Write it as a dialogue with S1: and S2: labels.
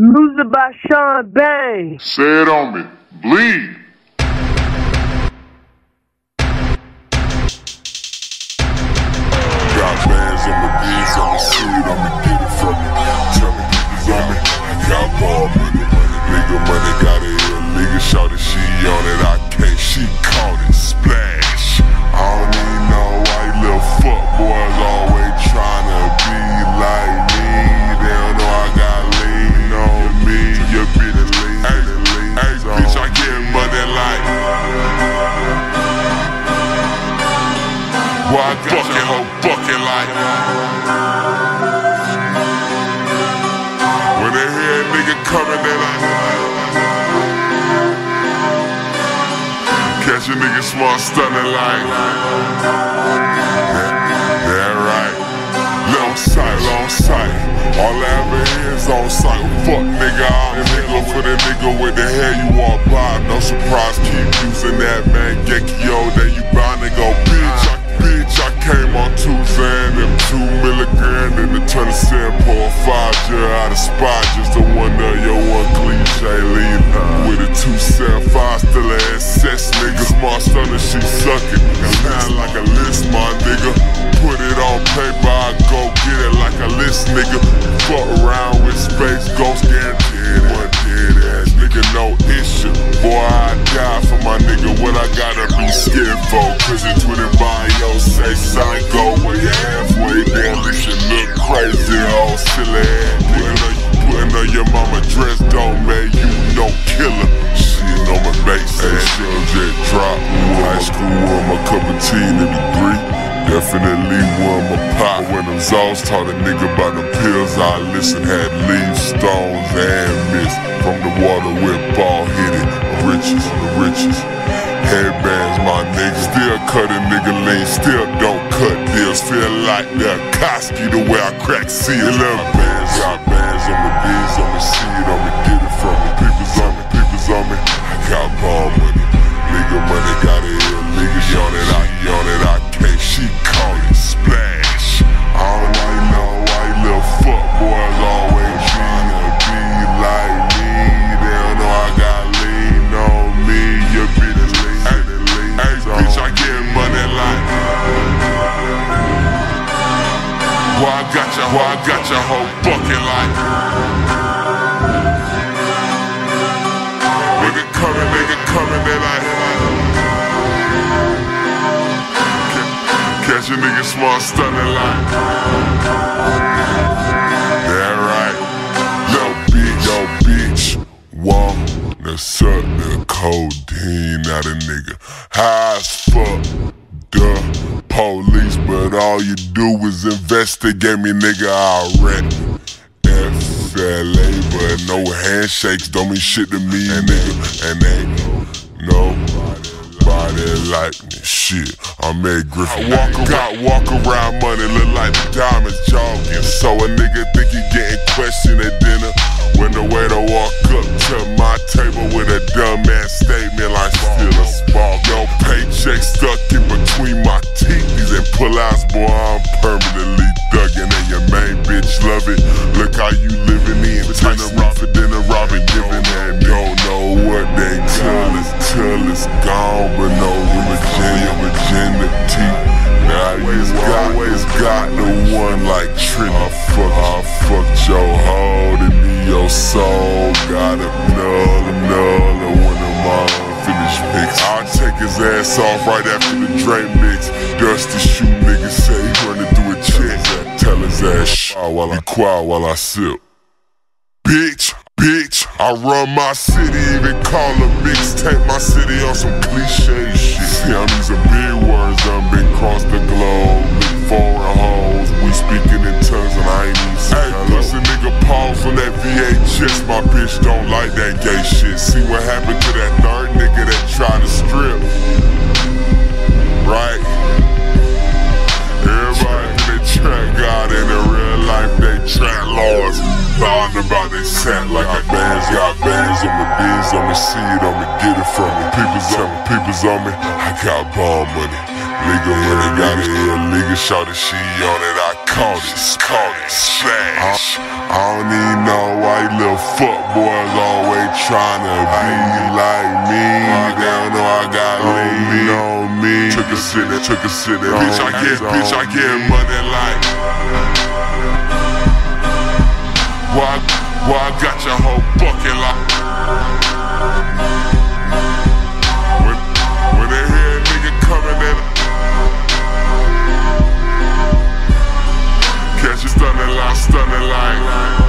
S1: Music by Sean Bang.
S2: Say it on me. Bleed.
S3: Got bands on me, beans on me, seed on me, get it from me. Tell me niggas on me, I got ball money. Nigga money got it, nigga shot it, she on it, I can't, coming, they Catch a nigga smart stunning like. Yeah, right. Long sight, long sight. All I ever hear is on sight. Fuck nigga, I'm nigga for the nigga with the hair you walk by No surprise, spot just to wonder your one cliche lead with a two cent five still a SS nigga. Smart stunner she suck it sound like a list my nigga. Put it on paper I go get it like a list nigga. Fuck around with space ghost guaranteed one dead ass nigga no issue. Boy I die for my nigga. What I gotta be scared for? Cause it's with it by say sign Zaws taught a nigga about the pills I listen had leaves, stones, and mist From the water with ball hit it, riches, the riches. Headbands, my nigga Still cut a nigga lean, still don't cut deals. Feel like the Koski the way I crack seal Little bands, got bands on me, beans on me, seed on me Get it from me, people's on me, people's on me. Got ball money, Why I got your, why I got your whole bucket like Nigga coming, nigga coming, they like Catch a nigga smart stunning like. Yeah, right. Yo, bitch, yo, bitch. Wanna suck the codeine out a nigga. High as fuck the police But all you do is investigate me, nigga, I wreck FLA, but no handshakes don't mean shit to me, nigga And ain't nobody like me Shit, I'm Ed Griffin. I walk around, walk around money, look like the diamonds jogging. So a nigga think he getting questioned at dinner. When the waiter walk up to my table with a dumbass statement like still a spark. These boy, I'm permanently thugging. And your main bitch love it. Look how you livin' in. Dinner robbing, dinner robbing, giving that. Don't know what they tell us till it's gone, but no Virginia, virginity. Now you always got the one like Trinity. I fuck, I fucked your heart into your soul. Got another, another one of my unfinished mix. I'll take his ass off right after the Drake mix. Dusty shh while I quiet while I sip. Bitch, bitch, I run my city, even call a mixtape my city on some cliche shit. See, I'm using big words, I'm been cross the globe, look foreign hoes, we speaking in tongues and I ain't even saying Hey, a nigga pause on that VHS, my bitch don't like that gay shit. See what happened to that third nigga that tried to strip, right? Lying about they sat like a bands, got bands on me, beans on me, seed on me, get it from me. People's on me, people's on me, I got ball money. Nigga money, got it nigga shot it, she on it, I caught it, caught it, slash. I don't even know why you little fuck boys always tryna be like me. They don't know I got lean on me. Took a city, took a city. Bitch, I get, bitch, I get money like. Why? Why I got your whole bucket
S4: locked. When, when they hear a nigga coming in,
S3: catch you stunning
S4: like, stunning
S3: like.